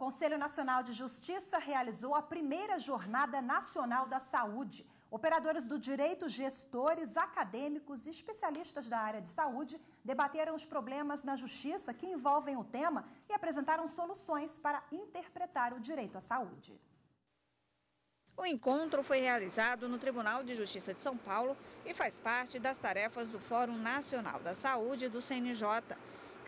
Conselho Nacional de Justiça realizou a primeira Jornada Nacional da Saúde. Operadores do direito, gestores, acadêmicos e especialistas da área de saúde debateram os problemas na justiça que envolvem o tema e apresentaram soluções para interpretar o direito à saúde. O encontro foi realizado no Tribunal de Justiça de São Paulo e faz parte das tarefas do Fórum Nacional da Saúde do CNJ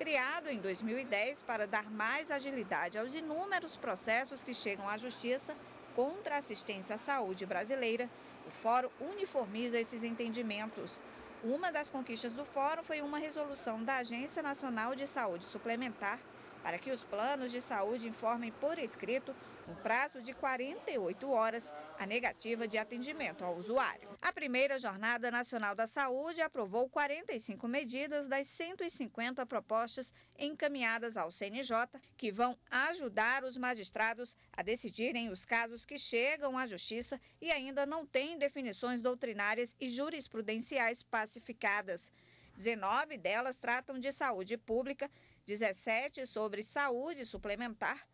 criado em 2010 para dar mais agilidade aos inúmeros processos que chegam à Justiça contra a assistência à saúde brasileira, o Fórum uniformiza esses entendimentos. Uma das conquistas do Fórum foi uma resolução da Agência Nacional de Saúde Suplementar para que os planos de saúde informem por escrito, no prazo de 48 horas, a negativa de atendimento ao usuário. A primeira Jornada Nacional da Saúde aprovou 45 medidas das 150 propostas encaminhadas ao CNJ, que vão ajudar os magistrados a decidirem os casos que chegam à Justiça e ainda não têm definições doutrinárias e jurisprudenciais pacificadas. 19 delas tratam de saúde pública 17 sobre saúde suplementar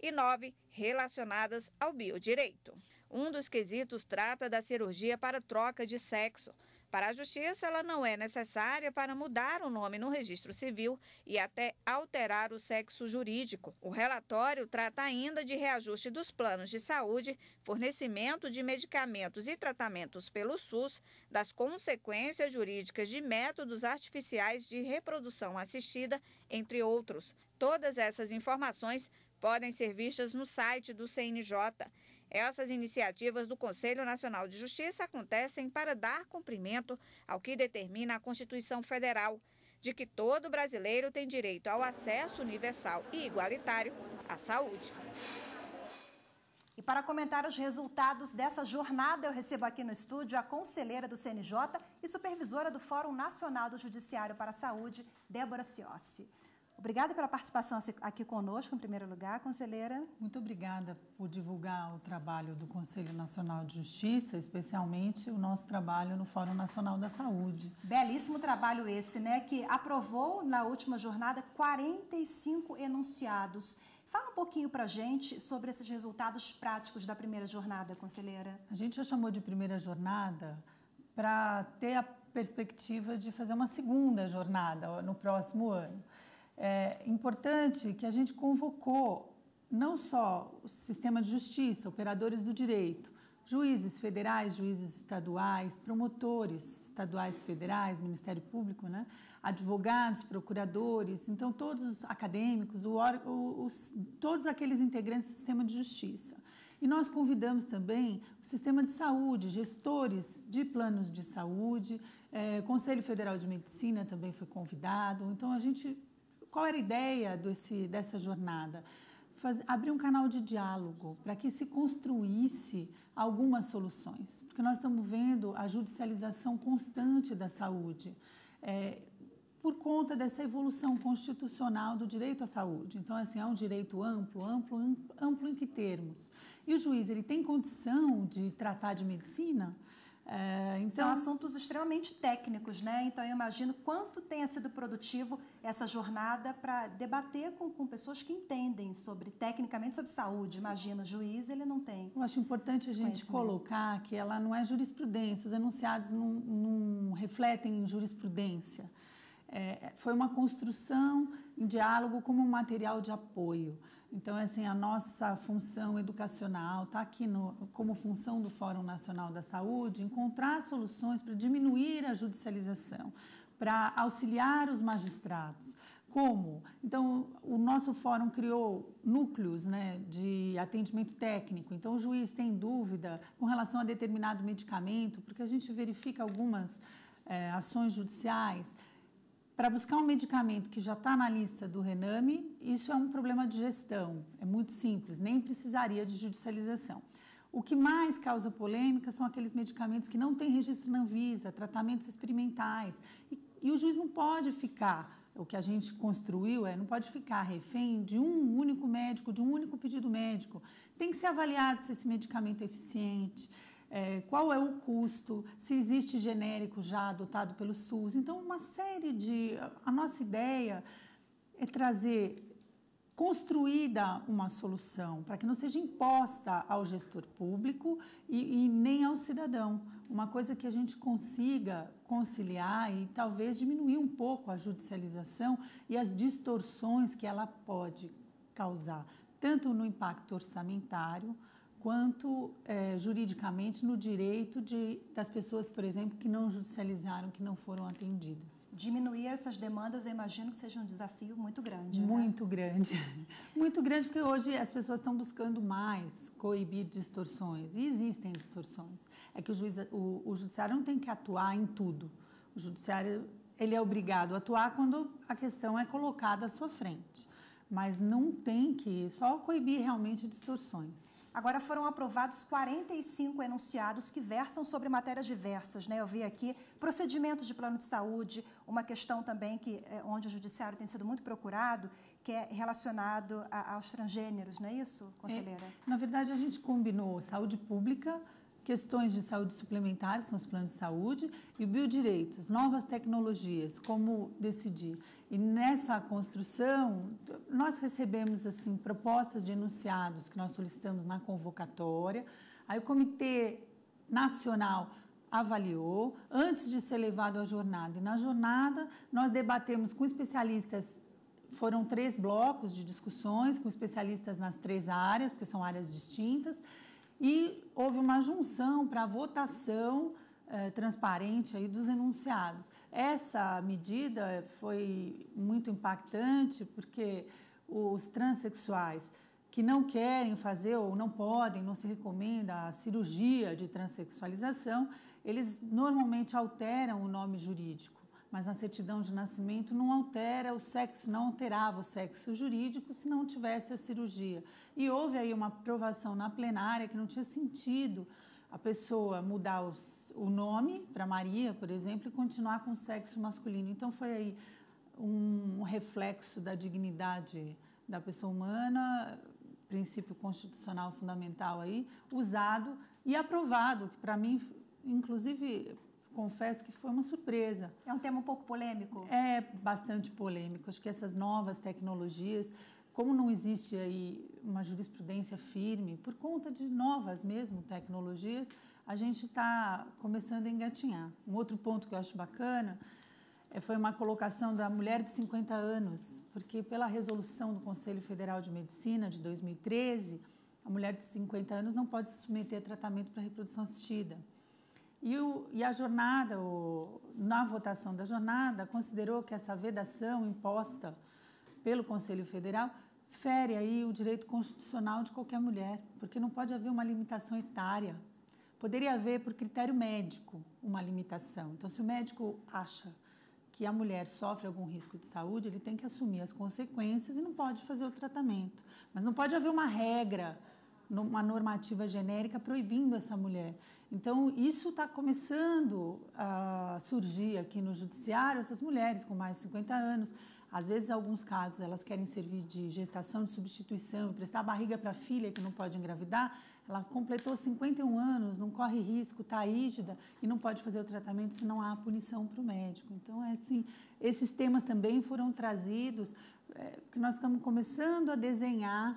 e 9 relacionadas ao biodireito. Um dos quesitos trata da cirurgia para troca de sexo. Para a Justiça, ela não é necessária para mudar o nome no registro civil e até alterar o sexo jurídico. O relatório trata ainda de reajuste dos planos de saúde, fornecimento de medicamentos e tratamentos pelo SUS, das consequências jurídicas de métodos artificiais de reprodução assistida, entre outros. Todas essas informações podem ser vistas no site do CNJ. Essas iniciativas do Conselho Nacional de Justiça acontecem para dar cumprimento ao que determina a Constituição Federal, de que todo brasileiro tem direito ao acesso universal e igualitário à saúde. E para comentar os resultados dessa jornada, eu recebo aqui no estúdio a conselheira do CNJ e supervisora do Fórum Nacional do Judiciário para a Saúde, Débora Ciossi. Obrigada pela participação aqui conosco, em primeiro lugar, conselheira. Muito obrigada por divulgar o trabalho do Conselho Nacional de Justiça, especialmente o nosso trabalho no Fórum Nacional da Saúde. Belíssimo trabalho esse, né? Que aprovou na última jornada 45 enunciados. Fala um pouquinho para a gente sobre esses resultados práticos da primeira jornada, conselheira. A gente já chamou de primeira jornada para ter a perspectiva de fazer uma segunda jornada no próximo ano é importante que a gente convocou não só o sistema de justiça, operadores do direito, juízes federais, juízes estaduais, promotores estaduais federais, Ministério Público, né? advogados, procuradores, então todos os acadêmicos, o, os, todos aqueles integrantes do sistema de justiça. E nós convidamos também o sistema de saúde, gestores de planos de saúde, é, Conselho Federal de Medicina também foi convidado. Então a gente qual era a ideia desse, dessa jornada? Faz, abrir um canal de diálogo para que se construísse algumas soluções, porque nós estamos vendo a judicialização constante da saúde. É, por conta dessa evolução constitucional do direito à saúde. Então, assim, é um direito amplo, amplo, amplo em que termos? E o juiz, ele tem condição de tratar de medicina? É, então... São assuntos extremamente técnicos, né? Então eu imagino quanto tenha sido produtivo essa jornada para debater com, com pessoas que entendem sobre tecnicamente sobre saúde. Imagina, o juiz ele não tem. Eu acho importante a gente colocar que ela não é jurisprudência, os enunciados não, não refletem jurisprudência. É, foi uma construção em diálogo como um material de apoio. Então, assim, a nossa função educacional está aqui no, como função do Fórum Nacional da Saúde, encontrar soluções para diminuir a judicialização, para auxiliar os magistrados. Como? Então, o nosso fórum criou núcleos né, de atendimento técnico. Então, o juiz tem dúvida com relação a determinado medicamento, porque a gente verifica algumas é, ações judiciais para buscar um medicamento que já está na lista do Rename, isso é um problema de gestão, é muito simples, nem precisaria de judicialização. O que mais causa polêmica são aqueles medicamentos que não têm registro na Anvisa, tratamentos experimentais. E, e o juiz não pode ficar, o que a gente construiu é, não pode ficar refém de um único médico, de um único pedido médico. Tem que ser avaliado se esse medicamento é eficiente, é, qual é o custo, se existe genérico já adotado pelo SUS. Então, uma série de. A nossa ideia é trazer construída uma solução, para que não seja imposta ao gestor público e, e, nem ao cidadão. Uma coisa que a gente consiga conciliar e talvez diminuir um pouco a judicialização e as distorções que ela pode causar, tanto no impacto orçamentário quanto é, juridicamente no direito de, das pessoas, por exemplo, que não judicializaram, que não foram atendidas diminuir essas demandas, eu imagino que seja um desafio muito grande. Né? Muito né? grande. Muito grande, porque hoje as pessoas estão buscando mais coibir distorções. E existem distorções. É que o, juiz, o, o judiciário não tem que atuar em tudo. O judiciário ele é obrigado a atuar quando a questão é colocada à sua frente. Mas não tem que só coibir realmente distorções. Agora foram aprovados 45 enunciados que versam sobre matérias diversas. Né? Eu vi aqui procedimentos de plano de saúde, uma questão também que, é, onde o judiciário tem sido muito procurado, que é relacionado a, aos transgêneros, não é isso, conselheira? É, na verdade, a gente combinou saúde pública, questões de saúde suplementar, são os planos de saúde, e biodireitos, novas tecnologias, como decidir. E nessa construção, nós recebemos assim propostas de enunciados que nós solicitamos na convocatória. Aí o Comitê Nacional avaliou antes de ser levado à jornada. E na jornada nós debatemos com especialistas foram três blocos de discussões com especialistas nas três áreas, porque são áreas distintas, e houve uma junção para votação eh, transparente aí dos enunciados. Essa medida foi muito impactante porque os transexuais que não querem fazer ou não podem, não se recomenda a cirurgia de transexualização, eles normalmente alteram o nome jurídico, mas na certidão de nascimento não altera o sexo, não alterava o sexo jurídico se não tivesse a cirurgia. E houve aí uma aprovação na plenária que não tinha sentido a pessoa mudar os, o nome para Maria, por exemplo, e continuar com o sexo masculino. Então foi aí um reflexo da dignidade da pessoa humana, princípio constitucional fundamental aí, usado e aprovado, que para mim, inclusive, confesso que foi uma surpresa. É um tema um pouco polêmico? É bastante polêmico. Acho que essas novas tecnologias como não existe aí uma jurisprudência firme, por conta de novas mesmo tecnologias, a gente está começando a engatinhar. Um outro ponto que eu acho bacana é, foi uma colocação da mulher de 50 anos, porque pela resolução do Conselho Federal de Medicina de 2013, a mulher de 50 anos não pode se submeter a tratamento para reprodução assistida. E, o, e a jornada, o, na votação da jornada, considerou que essa vedação imposta pelo Conselho Federal fere aí o direito constitucional de qualquer mulher, porque não pode haver uma limitação etária. Poderia haver, por critério médico, uma limitação. Então, se o médico acha que a mulher sofre algum risco de saúde, ele tem que assumir as consequências e não pode fazer o tratamento. Mas não pode haver uma regra, uma normativa genérica proibindo essa mulher. Então, isso está começando a surgir aqui no judiciário, essas mulheres com mais de 50 anos às vezes, em alguns casos, elas querem servir de gestação de substituição, prestar barriga para a filha que não pode engravidar. Ela completou 51 anos, não corre risco, está rígida e não pode fazer o tratamento se não há punição para o médico. Então, é assim, esses temas também foram trazidos, é, que nós estamos começando a desenhar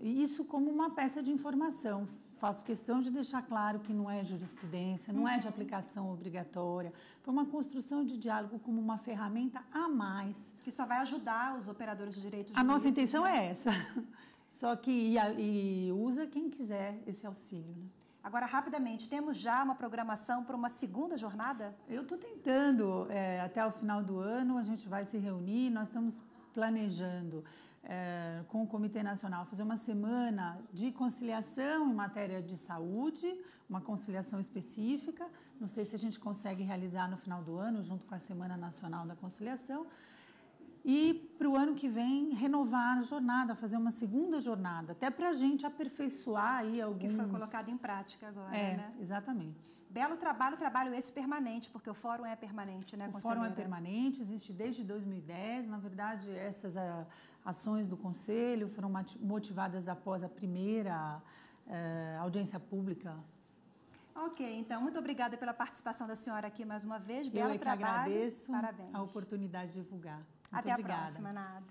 isso como uma peça de informação faço questão de deixar claro que não é jurisprudência, não é de aplicação obrigatória. Foi uma construção de diálogo como uma ferramenta a mais. Que só vai ajudar os operadores de direitos A nossa intenção né? é essa. Só que e, e, usa quem quiser esse auxílio. Né? Agora, rapidamente, temos já uma programação para uma segunda jornada? Eu estou tentando. É, até o final do ano a gente vai se reunir, nós estamos planejando é, com o Comitê Nacional, fazer uma semana de conciliação em matéria de saúde, uma conciliação específica. Não sei se a gente consegue realizar no final do ano, junto com a Semana Nacional da Conciliação. E para o ano que vem, renovar a jornada, fazer uma segunda jornada, até para a gente aperfeiçoar aí alguns... Que foi colocado em prática agora, é, né? exatamente. Belo trabalho, trabalho esse permanente, porque o fórum é permanente, né, O fórum é permanente, existe desde 2010. Na verdade, essas a, ações do Conselho foram motivadas após a primeira eh, audiência pública. Ok, então, muito obrigada pela participação da senhora aqui mais uma vez. Belo Eu é trabalho. agradeço Parabéns. a oportunidade de divulgar. Muito Até obrigada. a próxima, Nada.